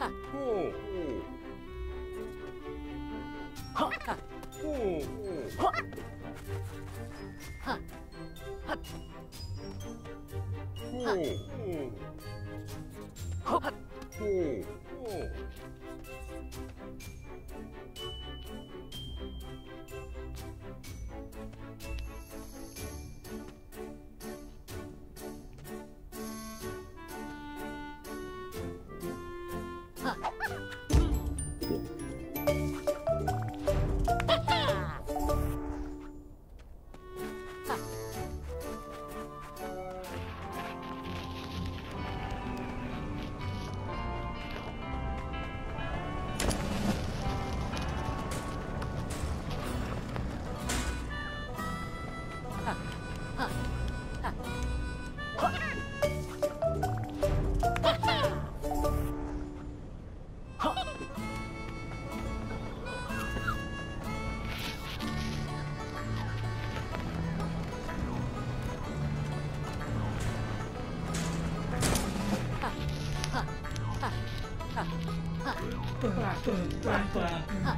哈，呼，哈，呼，哈，哈，哈，呼。 อะ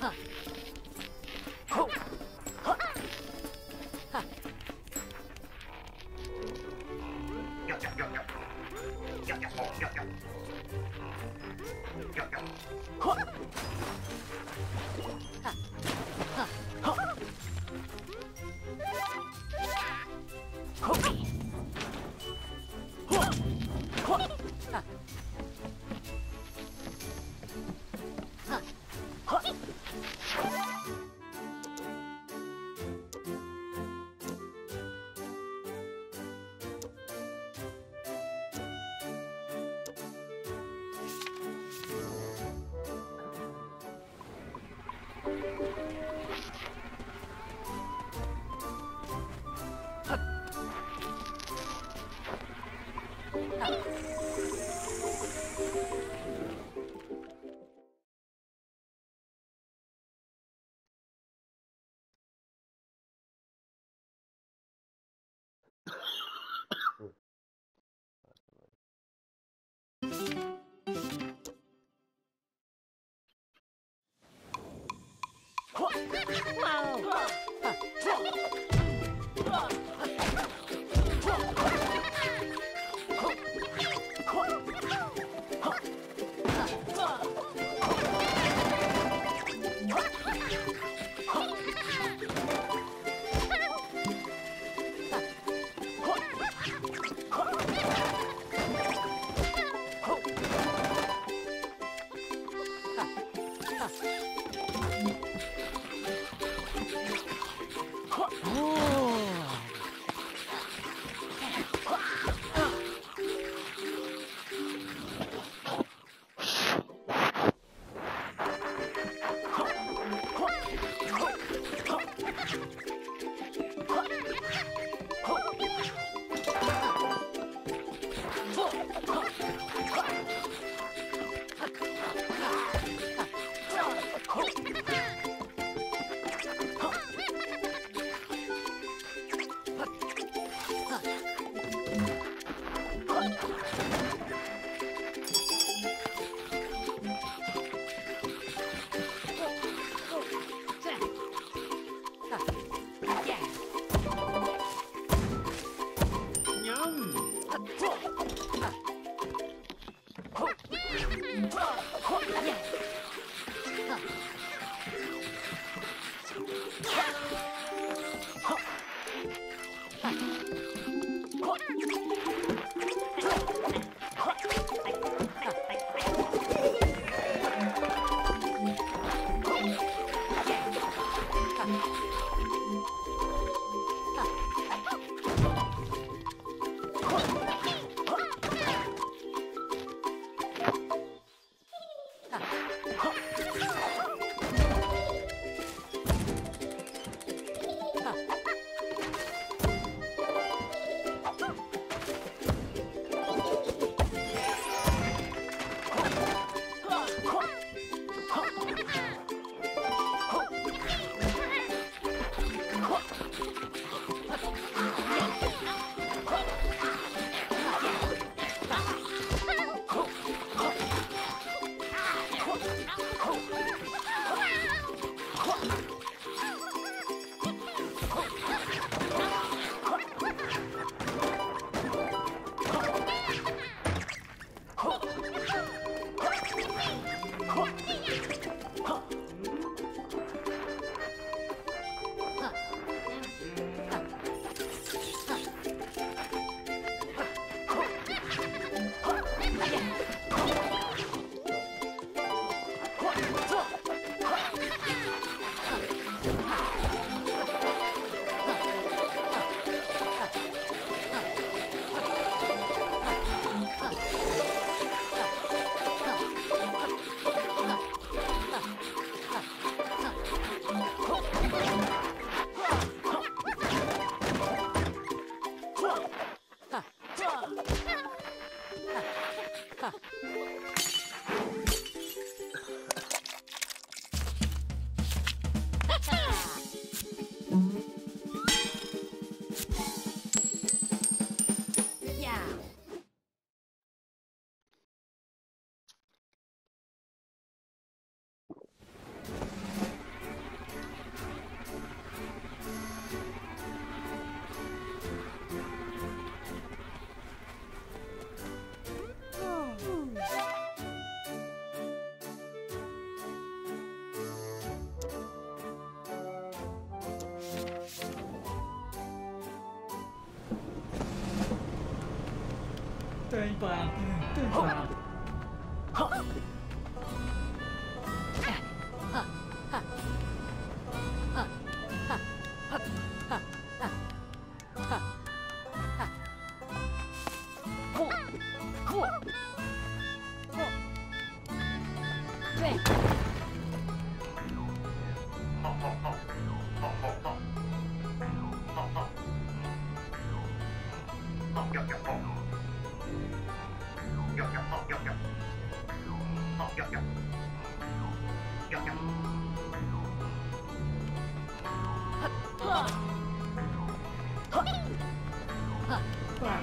哼 Whoa. 对呀，对呀。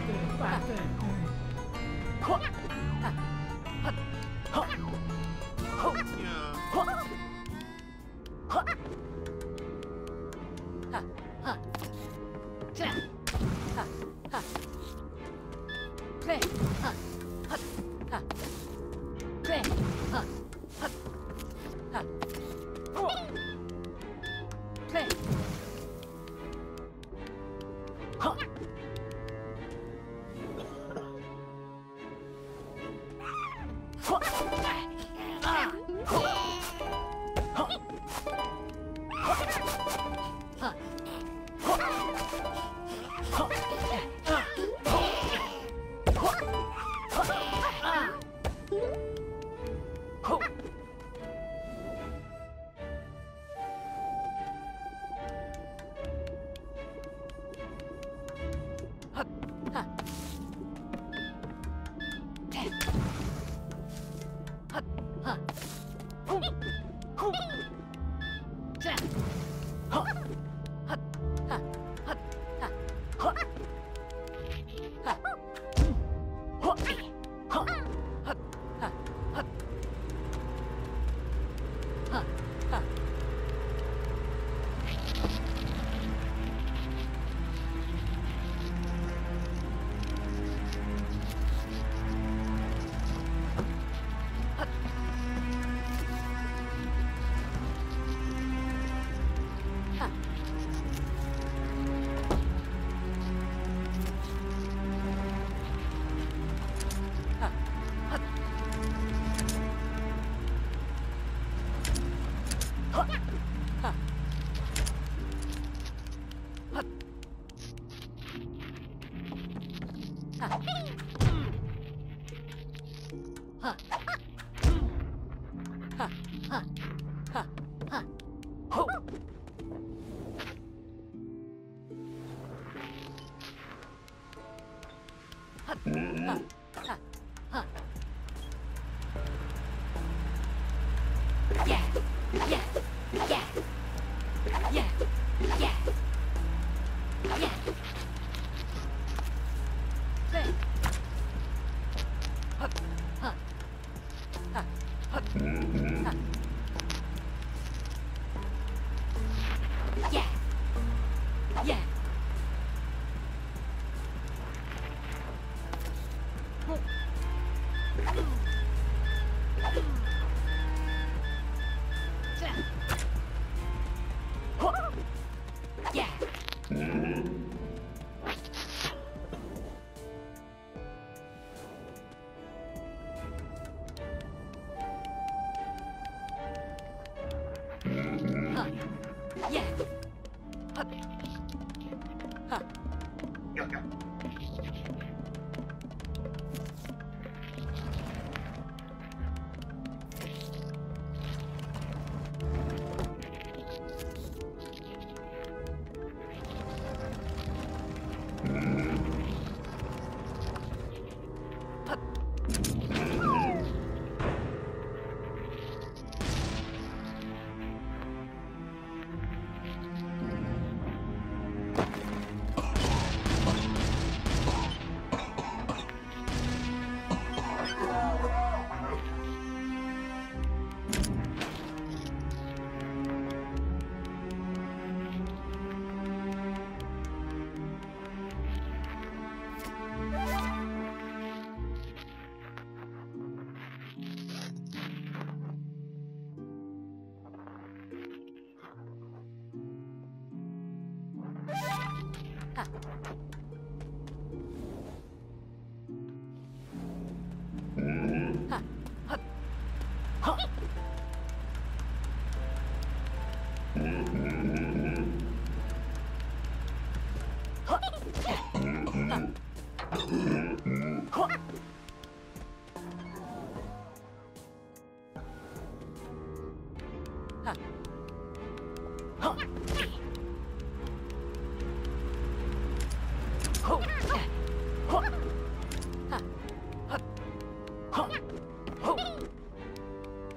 Yeah.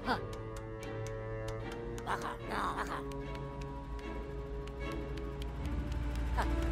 バカ。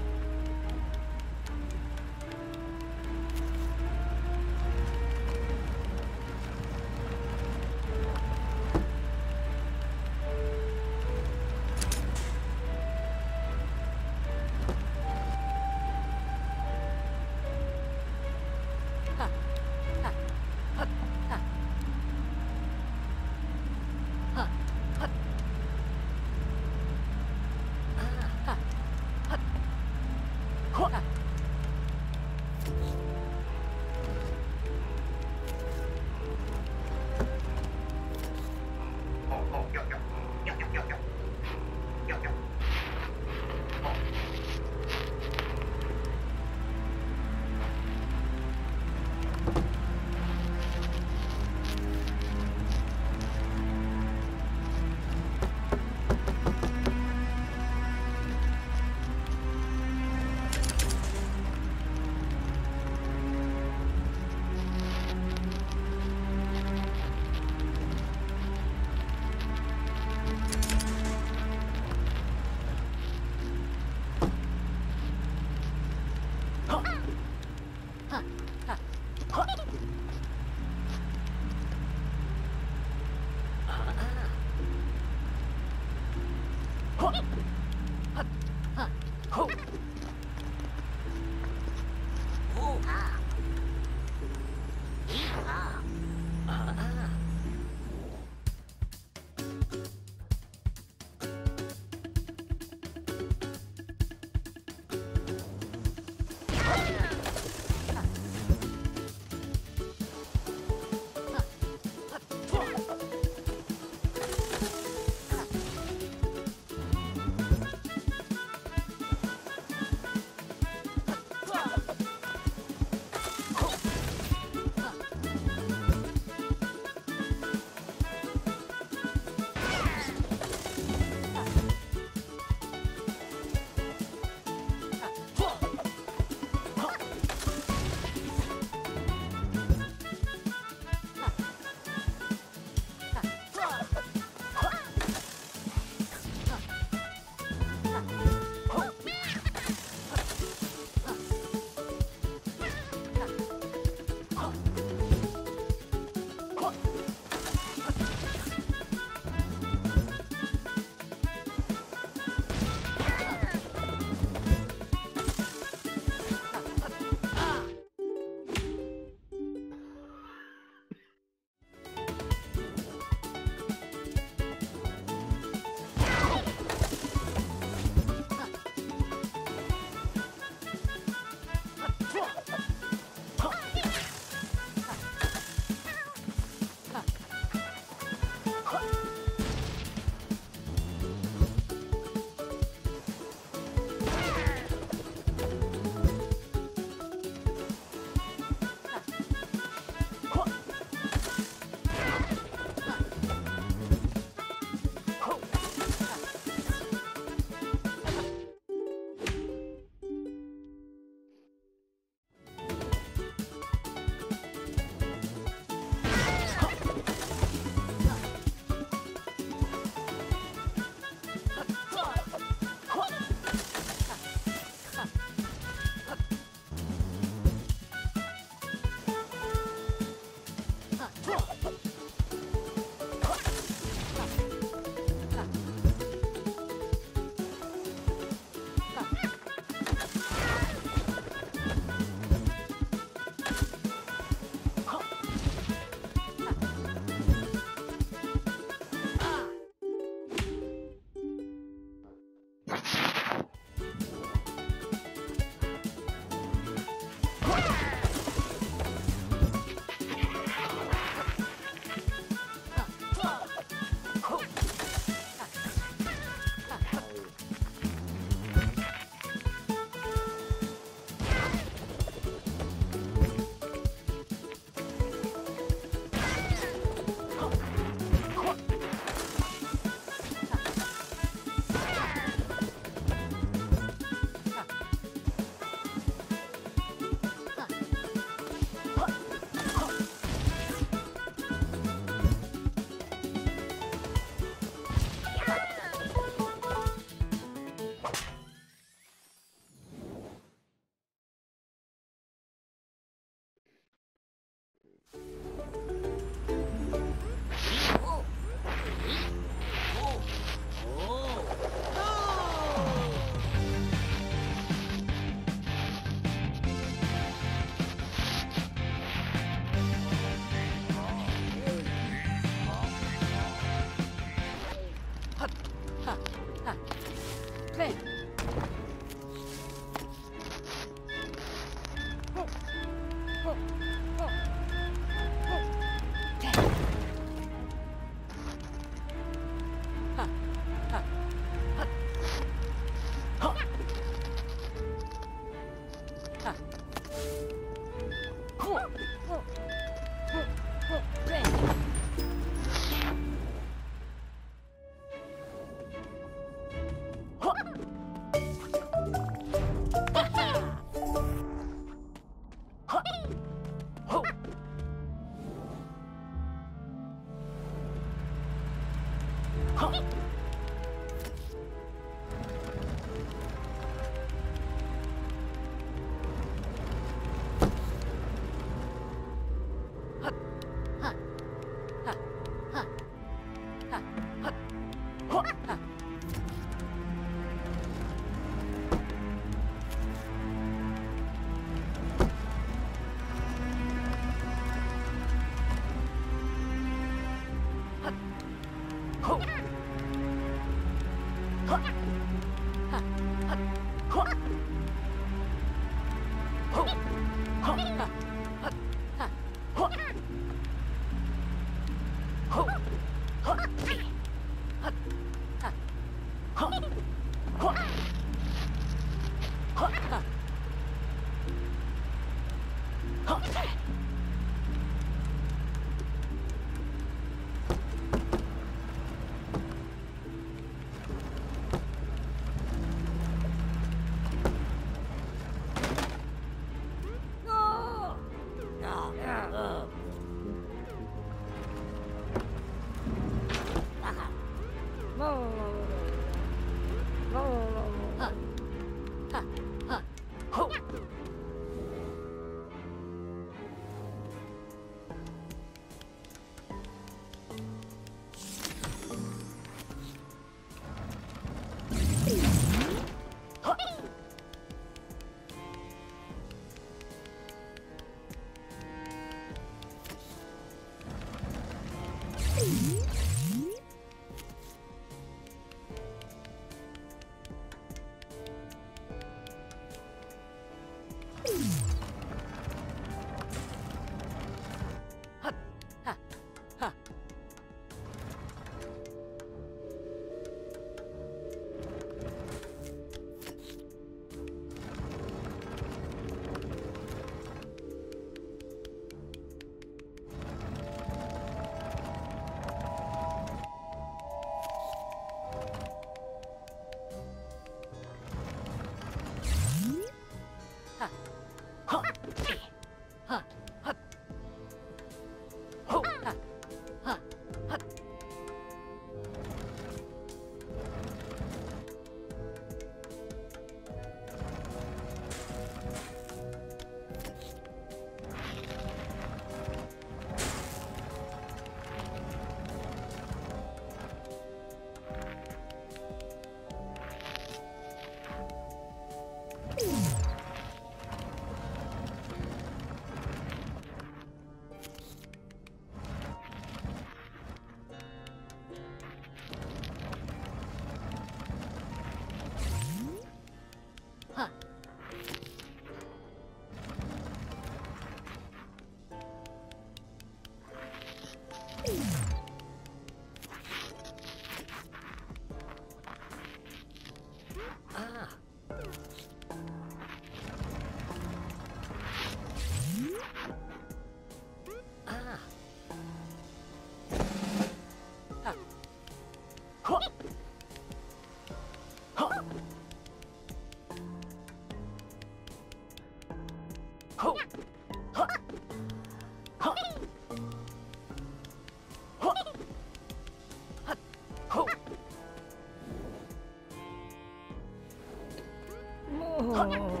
哦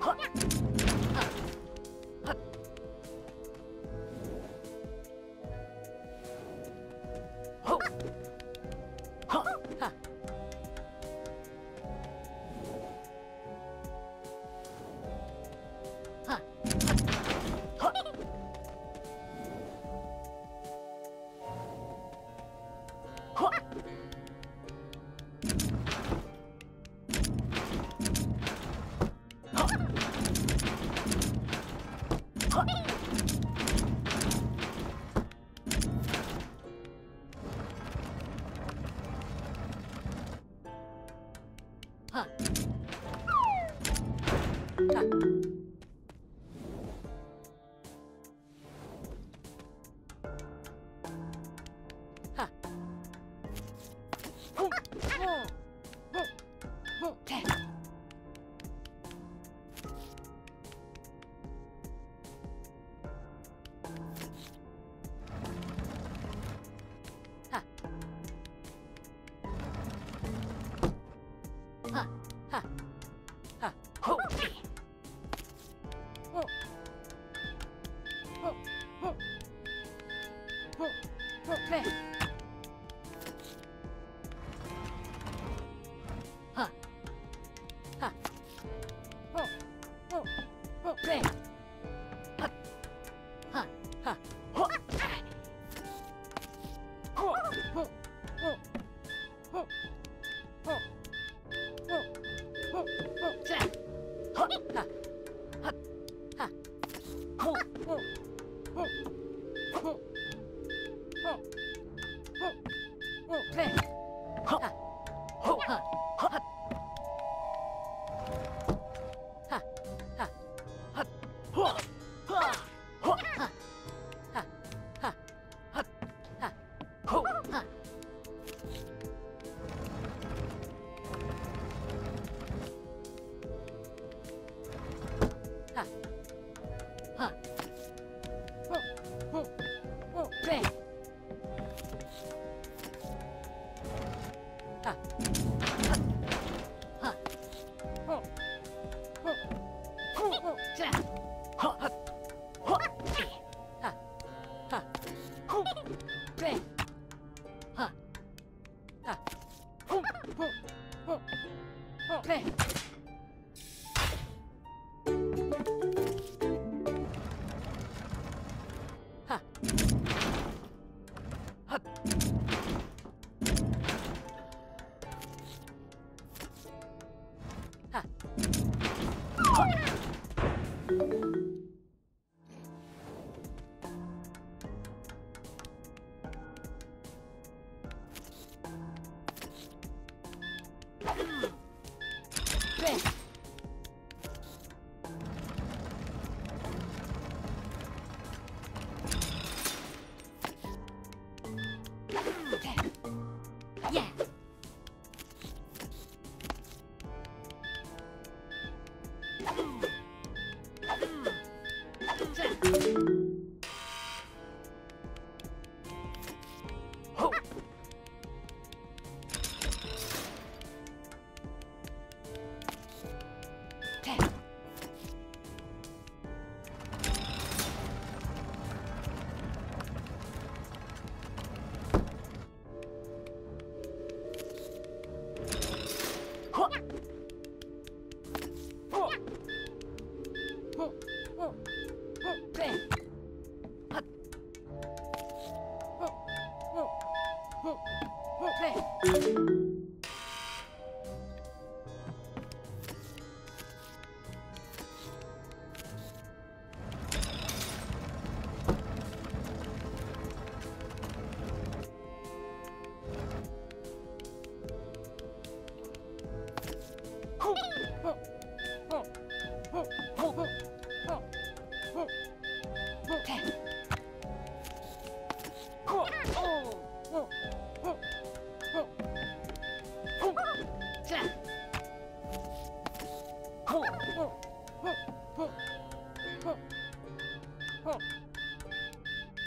Huh. 哈。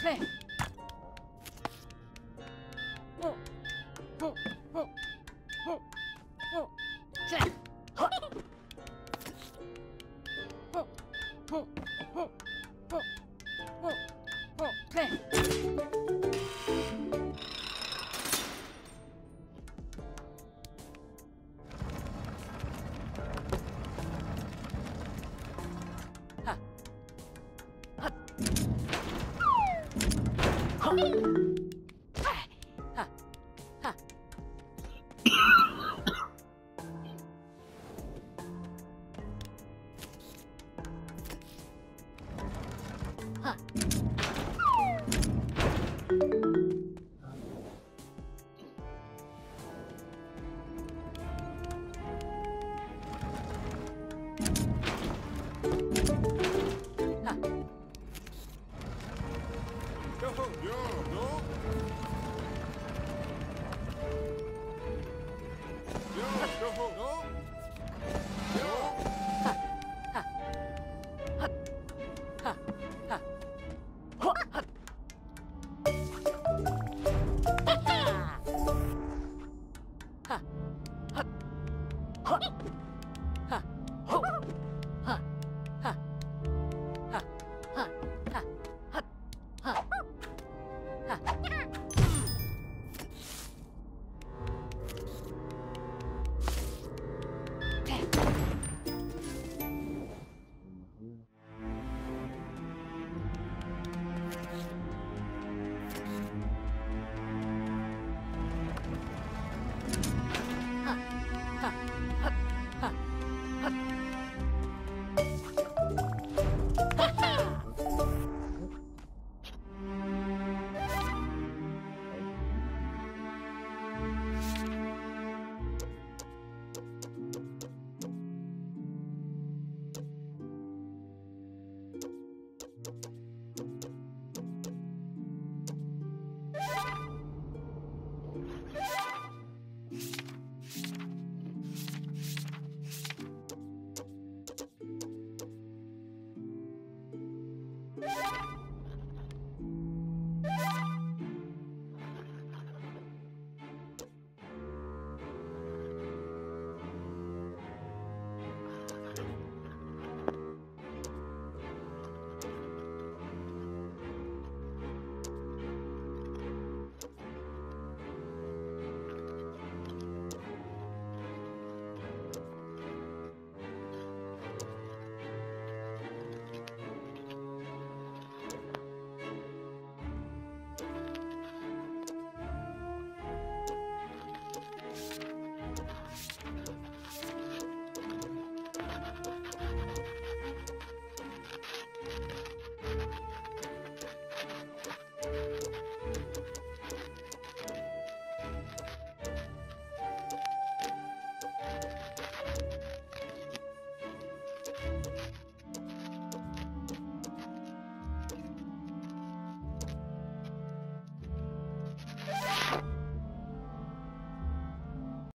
Play.